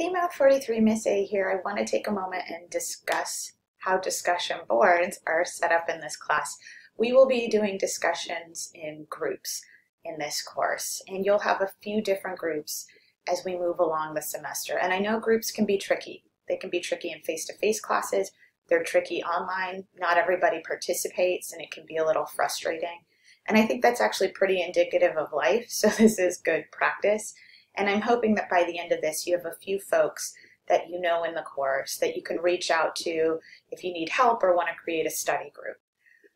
Hey Math 43, Miss A here. I want to take a moment and discuss how discussion boards are set up in this class. We will be doing discussions in groups in this course, and you'll have a few different groups as we move along the semester. And I know groups can be tricky. They can be tricky in face-to-face -face classes. They're tricky online. Not everybody participates, and it can be a little frustrating. And I think that's actually pretty indicative of life, so this is good practice. And I'm hoping that by the end of this, you have a few folks that you know in the course that you can reach out to if you need help or want to create a study group.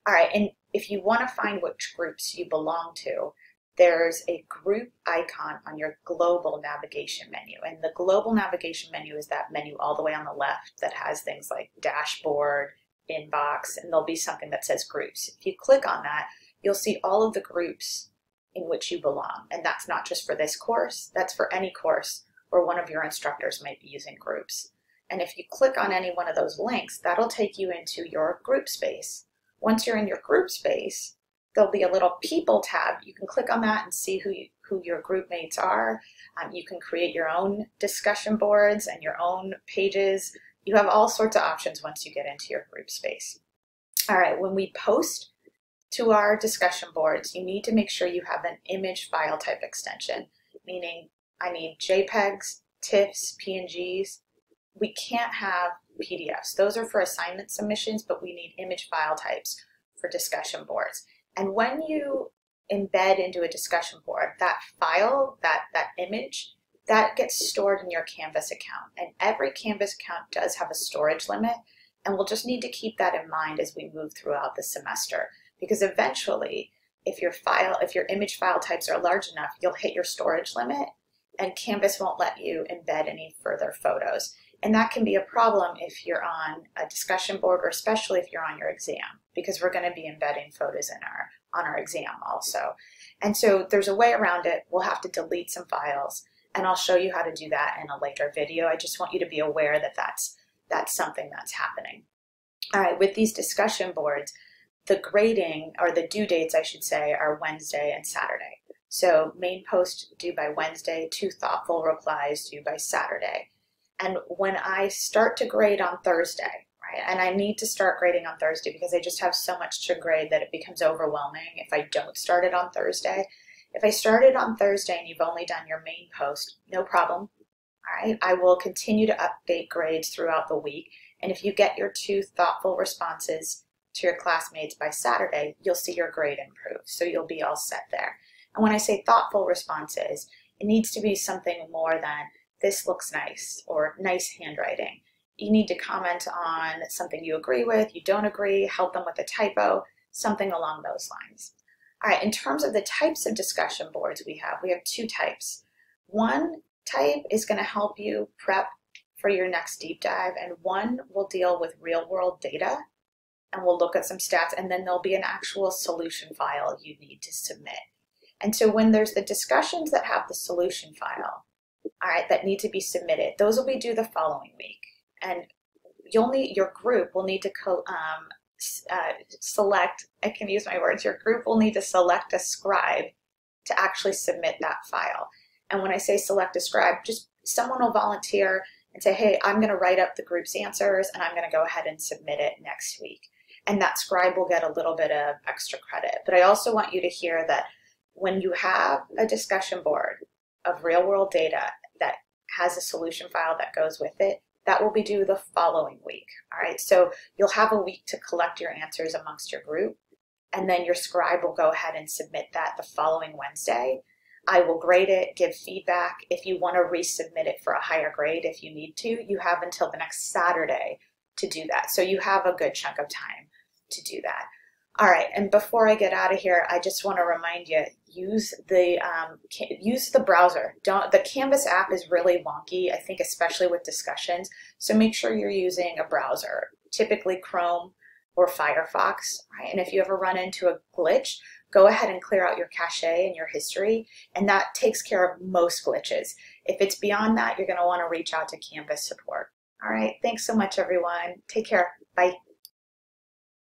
All right, and if you want to find which groups you belong to, there's a group icon on your global navigation menu. And the global navigation menu is that menu all the way on the left that has things like dashboard, inbox, and there'll be something that says groups. If you click on that, you'll see all of the groups in which you belong. And that's not just for this course, that's for any course where one of your instructors might be using groups. And if you click on any one of those links, that'll take you into your group space. Once you're in your group space, there'll be a little people tab. You can click on that and see who, you, who your group mates are. Um, you can create your own discussion boards and your own pages. You have all sorts of options once you get into your group space. All right, when we post to our discussion boards, you need to make sure you have an image file type extension, meaning I need JPEGs, TIFFs, PNGs. We can't have PDFs. Those are for assignment submissions, but we need image file types for discussion boards. And when you embed into a discussion board, that file, that, that image, that gets stored in your Canvas account. And every Canvas account does have a storage limit, and we'll just need to keep that in mind as we move throughout the semester because eventually if your file, if your image file types are large enough, you'll hit your storage limit and Canvas won't let you embed any further photos. And that can be a problem if you're on a discussion board or especially if you're on your exam because we're going to be embedding photos in our on our exam also. And so there's a way around it. We'll have to delete some files and I'll show you how to do that in a later video. I just want you to be aware that that's that's something that's happening. All right, with these discussion boards, the grading, or the due dates, I should say, are Wednesday and Saturday. So main post due by Wednesday, two thoughtful replies due by Saturday. And when I start to grade on Thursday, right, and I need to start grading on Thursday because I just have so much to grade that it becomes overwhelming if I don't start it on Thursday. If I started on Thursday and you've only done your main post, no problem. All right, I will continue to update grades throughout the week. And if you get your two thoughtful responses to your classmates by Saturday, you'll see your grade improve. So you'll be all set there. And when I say thoughtful responses, it needs to be something more than this looks nice or nice handwriting. You need to comment on something you agree with, you don't agree, help them with a typo, something along those lines. All right, in terms of the types of discussion boards we have, we have two types. One type is going to help you prep for your next deep dive, and one will deal with real world data and we'll look at some stats and then there'll be an actual solution file you need to submit. And so when there's the discussions that have the solution file, all right, that need to be submitted, those will be due the following week. And you'll need, your group will need to um, uh, select, I can use my words, your group will need to select a scribe to actually submit that file. And when I say select a scribe, just someone will volunteer and say, hey, I'm going to write up the group's answers and I'm going to go ahead and submit it next week and that scribe will get a little bit of extra credit. But I also want you to hear that when you have a discussion board of real world data that has a solution file that goes with it, that will be due the following week. All right, so you'll have a week to collect your answers amongst your group, and then your scribe will go ahead and submit that the following Wednesday. I will grade it, give feedback. If you want to resubmit it for a higher grade, if you need to, you have until the next Saturday to do that. So you have a good chunk of time to do that. All right, and before I get out of here, I just want to remind you, use the um, use the browser. Don't the Canvas app is really wonky, I think especially with discussions, so make sure you're using a browser, typically Chrome or Firefox, right? And if you ever run into a glitch, go ahead and clear out your cache and your history, and that takes care of most glitches. If it's beyond that, you're going to want to reach out to Canvas support. All right, thanks so much, everyone. Take care. Bye.